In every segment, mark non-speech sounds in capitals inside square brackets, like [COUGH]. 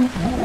Mm-hmm.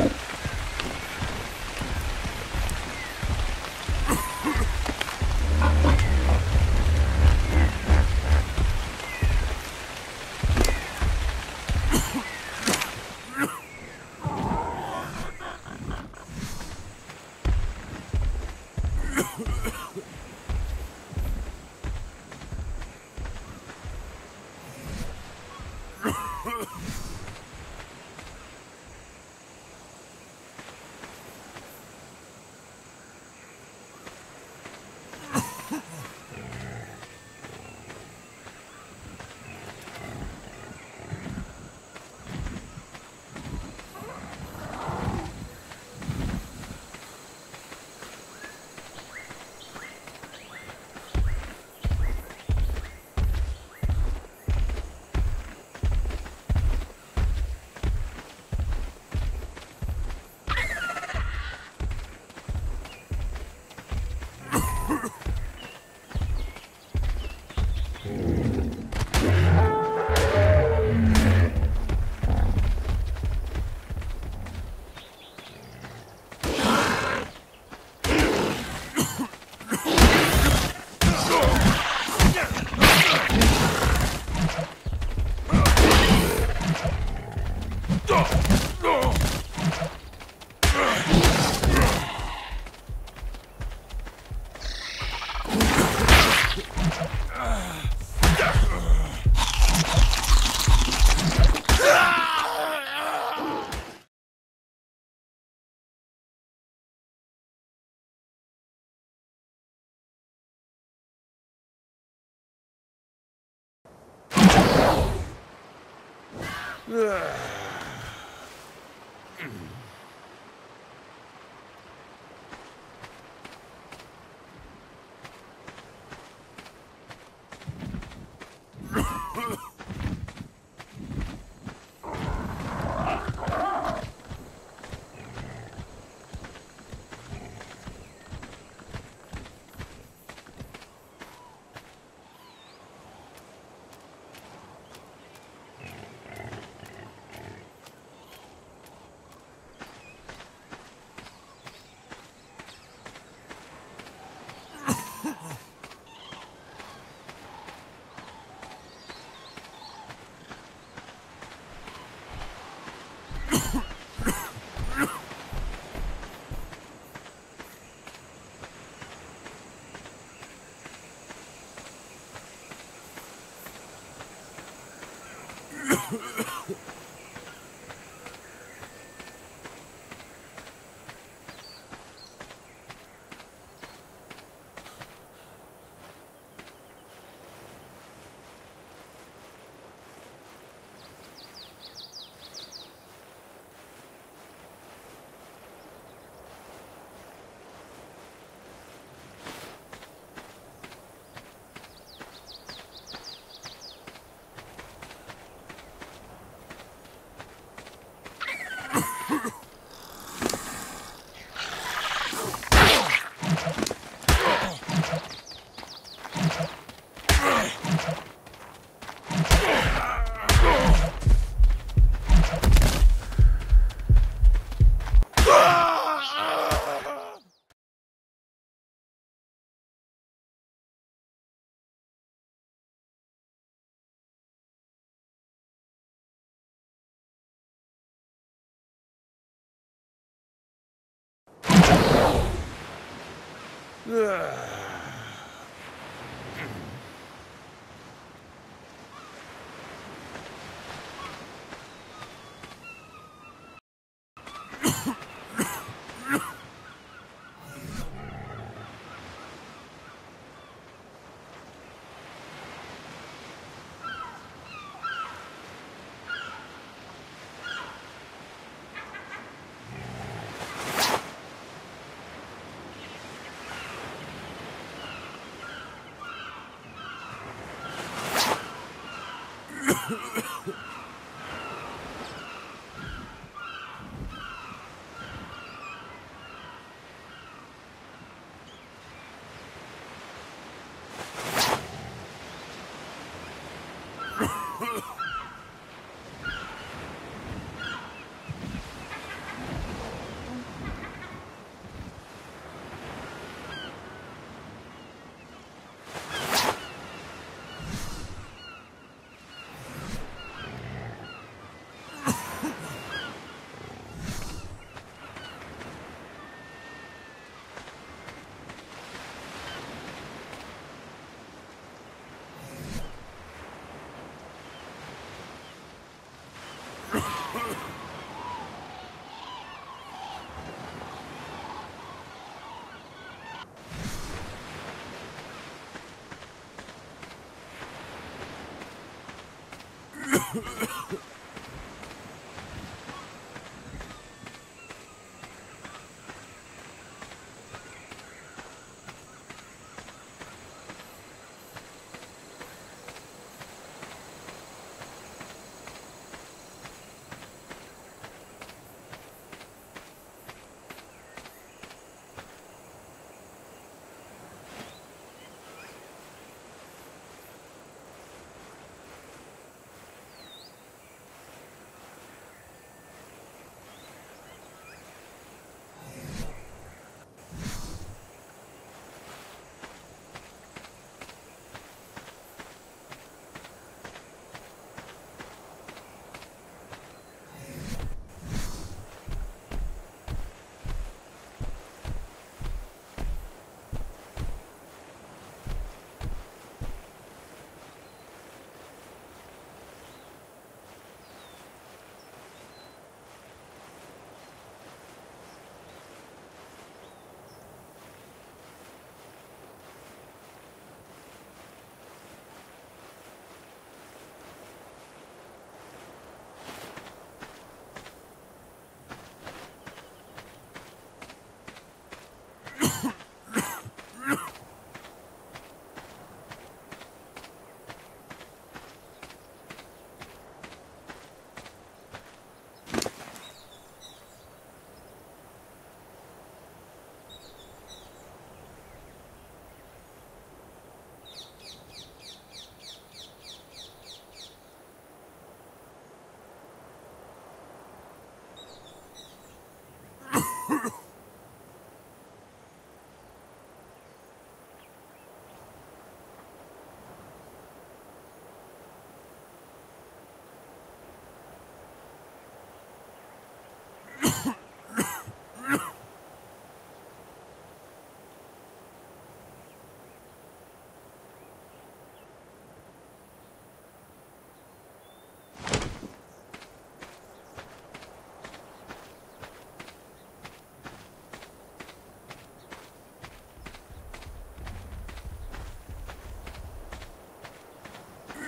Ugh. Ugh. Ugh. [LAUGHS] Ugh. [COUGHS]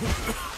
Ha ha ha!